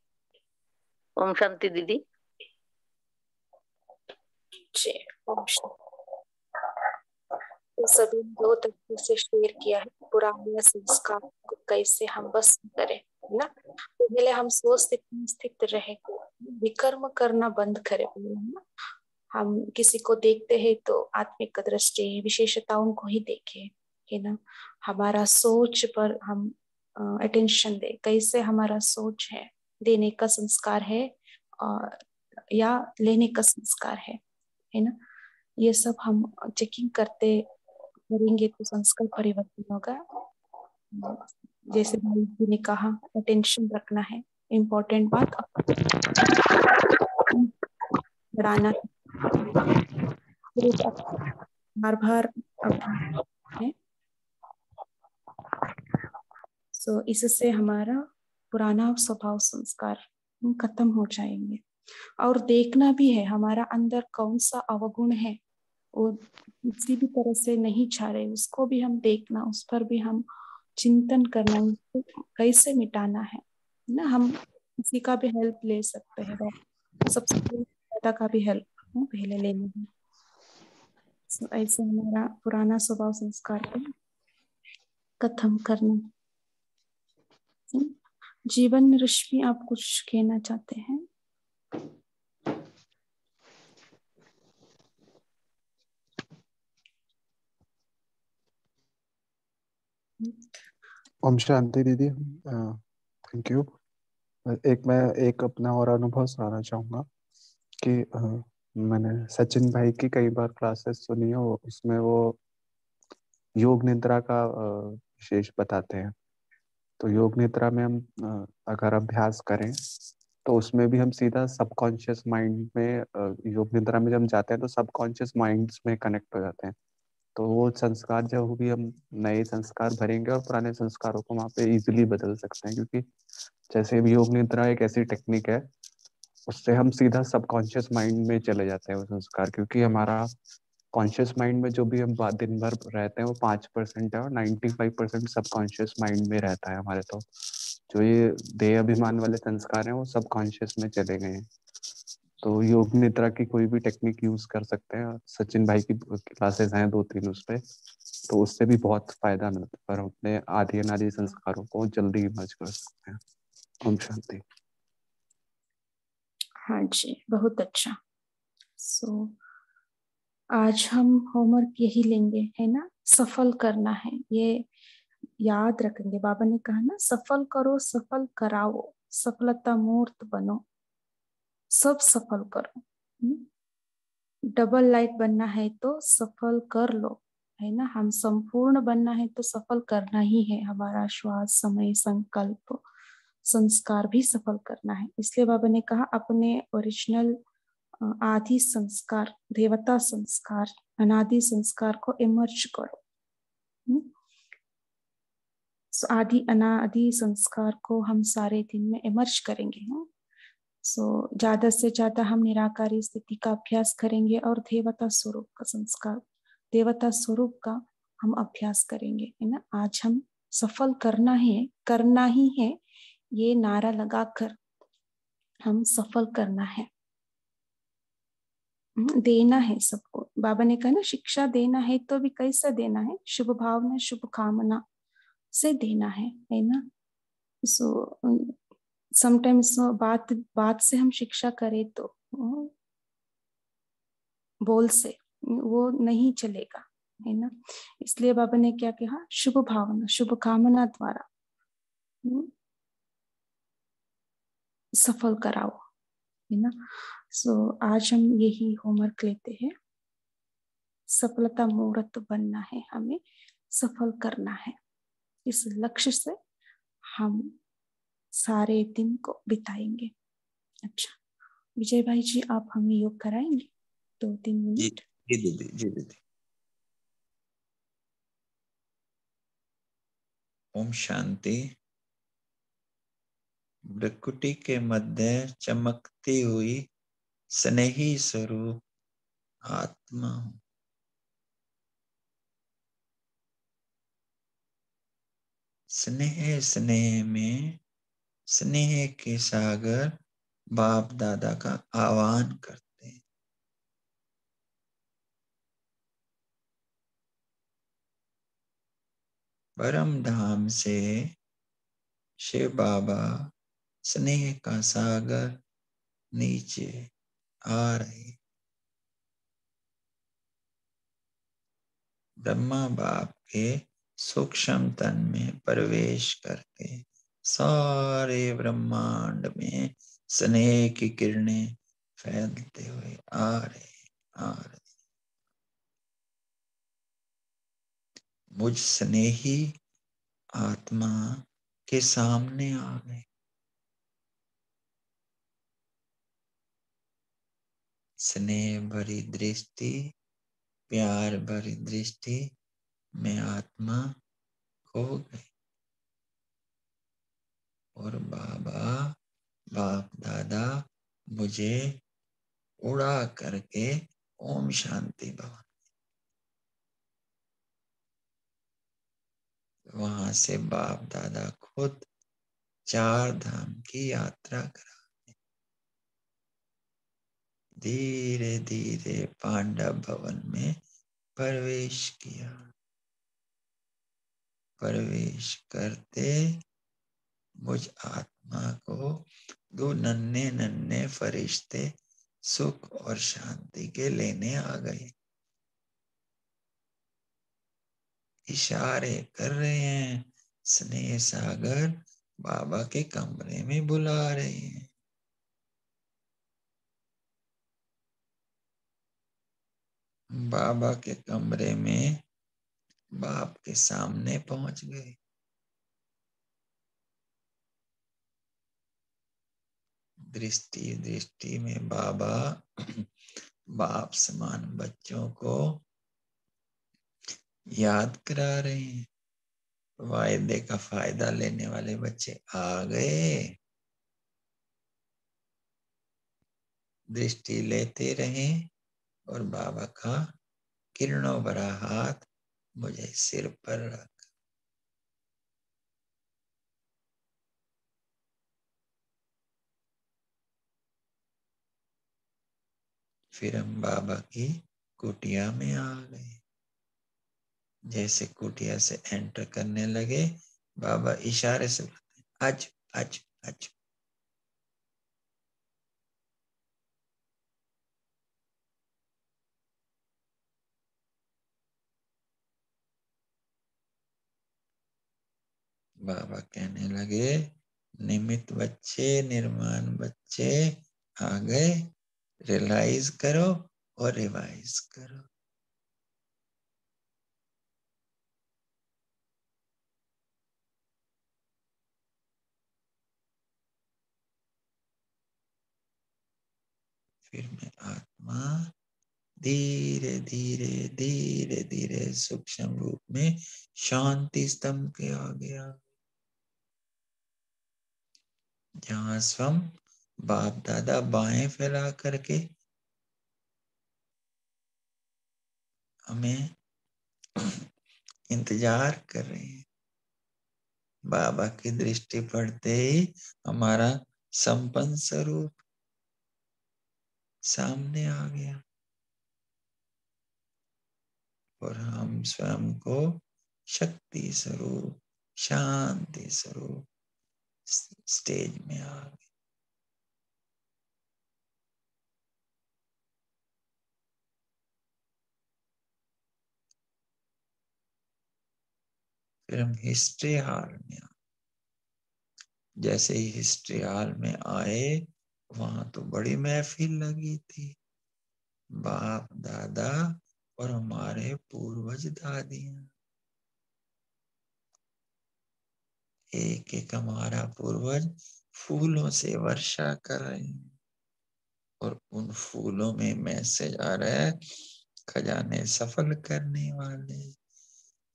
ওম শান্তি দিদি। तो सभी दो तरीके से शेयर किया है पुराने संस्कार को कैसे हम बस करें ना? पहले हम सोच स्थित रहे, विकर्म करना बंद करें ना? हम किसी को देखते हैं तो आत्मिक दृष्टि विशेषताओं को ही देखें, है ना? हमारा सोच पर हम अटेंशन दे, कैसे हमारा सोच है, देने का संस्कार है और या लेने का संस्कार है है ना? ये सब हम चेकिंग करते करेंगे तो संस्कार परिवर्तन होगा। जैसे जी ने कहा अटेंशन रखना है इम्पोर्टेंट बात बढ़ाना बार बार सो इससे हमारा पुराना स्वभाव संस्कार खत्म हो जाएँगे। और देखना भी है, हमारा अंदर कौन सा अवगुण है वो किसी भी तरह से नहीं छा रहे उसको भी हम देखना उस पर भी हम चिंतन करना उसको कैसे मिटाना है ना? हम किसी का भी हेल्प ले सकते हैं सबसे पहले का भी हेल्प पहले लेना है so, ऐसे हमारा पुराना स्वभाव संस्कार को खत्म करना। जीवन रश्मि आप कुछ कहना चाहते हैं? ओम शांति दीदी। थैंक यू एक मैं एक अपना और अनुभव सुनाना चाहूँगा कि आ, मैंने सचिन भाई की कई बार क्लासेस सुनी है उसमें वो योग निद्रा का विशेष बताते हैं। तो योग निद्रा में हम अगर अभ्यास करें तो उसमें भी हम सीधा सबकॉन्शियस माइंड में योग निद्रा में जब जाते हैं तो सबकॉन्शियस माइंड्स में कनेक्ट हो जाते हैं। तो वो संस्कार जब भी हम नए संस्कार भरेंगे और पुराने संस्कारों को वहाँ पे इजीली बदल सकते हैं, क्योंकि जैसे भी योग निद्रा एक ऐसी टेक्निक है, उससे हम सीधा सबकॉन्शियस माइंड में चले जाते हैं वो संस्कार, क्योंकि हमारा कॉन्शियस माइंड में जो भी हम दिन भर रहते हैं वो पाँच परसेंट है और ninety five percent subconscious mind में रहता है हमारे तो। जो ये देह अभिमान वाले संस्कार हैं वो सबकॉन्शियस में चले गए हैं। तो योग निद्रा की कोई भी टेक्निक यूज़ कर सकते हैं। सचिन भाई की क्लासेस हैं दो तीन उस पर तो उससे भी बहुत फ़ायदा मिलता है पर अपने आदि अनादि संस्कारों को जल्दी इमर्ज कर सकते हैं। ओम शांति। हाँ जी बहुत अच्छा। सो so, आज हम होमवर्क यही लेंगे है ना? सफल करना है ये याद रखेंगे। बाबा ने कहा ना सफल करो सफल कराओ। सफलता मूर्त बनो। सब सफल करो। डबल लाइट बनना है तो सफल कर लो, है ना? हम संपूर्ण बनना है तो सफल करना ही है। हमारा श्वास, समय, संकल्प, संस्कार भी सफल करना है। इसलिए बाबा ने कहा, अपने ओरिजिनल आदि संस्कार, देवता संस्कार, अनादि संस्कार को इमर्ज करो। आदि अनादि संस्कार को हम सारे दिन में इमर्ज करेंगे सो so, ज़्यादा से ज़्यादा हम निराकारी स्थिति का अभ्यास करेंगे और देवता स्वरूप का संस्कार देवता स्वरूप का हम अभ्यास करेंगे है ना? आज हम सफल करना है करना ही है ये नारा लगाकर हम सफल करना है। हम्म, देना है सबको। बाबा ने कहा ना शिक्षा देना है तो भी कैसा देना है? शुभ भावना शुभ कामना से देना है है ना? सो so, समटाइम्स बात बात से हम शिक्षा करें तो बोल से वो नहीं चलेगा, है ना? इसलिए बाबा ने क्या कहा? शुभ भावना, शुभ कामना द्वारा सफल कराओ, है ना? सो आज हम यही होमवर्क लेते हैं। सफलता मुहूर्त बनना है हमें, सफल करना है। इस लक्ष्य से हम सारे दिन को बिताएँगे। अच्छा विजय भाई जी आप हमें योग कराएँगे? दो तीन मिनट। जी दीदी जी दीदी। ओम शांति। ब्रकुटी के मध्य चमकती हुई स्नेही स्वरूप आत्मा। हूँ स्नेह स्नेह में स्नेह के सागर बाप दादा का आह्वान करते हैं। परम धाम से शिव बाबा स्नेह का सागर नीचे आ रहे ब्रह्मा बाप के सूक्ष्म तन में प्रवेश करके सारे ब्रह्मांड में स्नेह की किरणें फैलते हुए आ रहे आ रहे। मुझ स्नेही आत्मा के सामने आ गए। स्नेह भरी दृष्टि, प्यार भरी दृष्टि में आत्मा खो गई। और बाबा, बाप दादा मुझे उड़ा करके ओम शांति भवन। वहाँ से बाप दादा खुद चार धाम की यात्रा करा। धीरे धीरे पांडव भवन में प्रवेश किया। प्रवेश करते मुझ आत्मा को दो नन्हे नन्हे फरिश्ते सुख और शांति के लेने आ गए। इशारे कर रहे हैं, स्नेह सागर बाबा के कमरे में बुला रहे हैं। बाबा के कमरे में बाप के सामने पहुँच गए। दृष्टि दृष्टि में बाबा बाप समान बच्चों को याद करा रहे हैं। वायदे का फ़ायदा लेने वाले बच्चे आ गए। दृष्टि लेते रहे और बाबा का किरणों भरा हाथ मुझे सिर पर रख फिर हम बाबा की कुटिया में आ गए। जैसे कुटिया से एंटर करने लगे, बाबा इशारे से आज आज आज। बाबा कहने लगे, निमित बच्चे, निर्माण बच्चे आ गए। रियलाइज़ करो और रिवाइज करो। फिर मैं आत्मा धीरे धीरे धीरे धीरे सूक्ष्म रूप में शांति स्तंभ के आ गया जहाँ स्वम बाप दादा बाएँ फैला करके हमें इंतज़ार कर रहे हैं। बाबा की दृष्टि पड़ते ही हमारा संपन्न स्वरूप सामने आ गया। और हम स्वयं को शक्ति स्वरूप, शांति स्वरूप स्टेज में आ गए। फिर हम हिस्ट्री हॉल में। जैसे ही हिस्ट्री हॉल में आए, वहाँ तो बड़ी महफिल लगी थी। बाप, दादा और हमारे पूर्वज दादियाँ। एक एक हमारा पूर्वज फूलों से वर्षा कर रहे हैं। और उन फूलों में मैसेज आ रहा है, खजाने सफल करने वाले।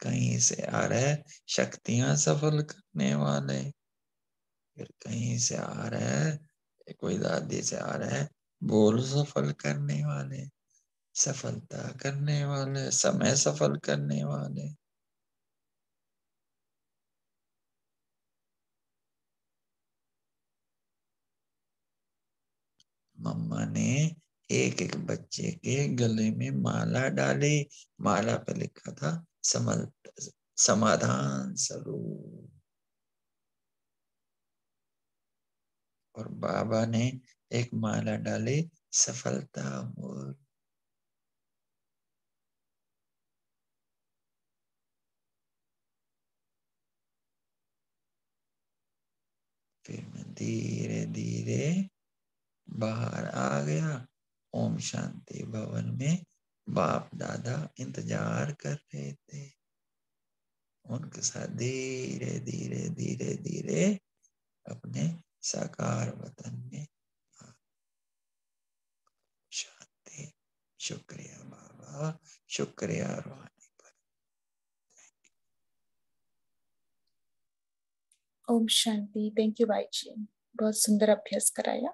कहीं से आ रहा है, शक्तियाँ सफल करने वाले। फिर कहीं से आ रहा है कोई दादी से आ रहा है, बोल सफल करने वाले, सफलता करने वाले, समय सफल करने वाले। मम्मा ने एक एक बच्चे के गले में माला डाली। माला पे लिखा था समाधान स्वरूप। और बाबा ने एक माला डाली, सफलता मोर। फिर मैं धीरे धीरे बाहर आ गया, ओम शांति भवन में बाप दादा इंतज़ार कर रहे थे। उनके साथ धीरे धीरे धीरे धीरे अपने साकार वतन में शांति, शुक्रिया बाबा, शुक्रिया रोहानी ओम शांति। थैंक यू भाई जी बहुत सुंदर अभ्यास कराया।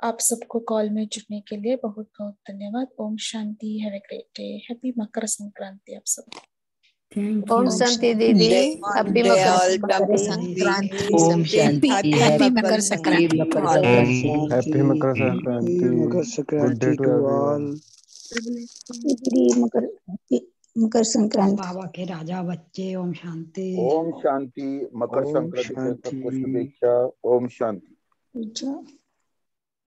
आप सबको कॉल में जुड़ने के लिए बहुत बहुत धन्यवाद। ओम शांति have a great day happy Makar Sankranti आप सबको थैंक ओम शांति दीदी हैप्पी मकर संक्रांति। ओम शांति happy Makar Sankranti. Happy Makar Sankranti Makar Sankranti to all Makar Makar Sankranti. बाबा के राजा बच्चे ओम शांति। ओम शांति मकर संक्रांति ओम शांति। अच्छा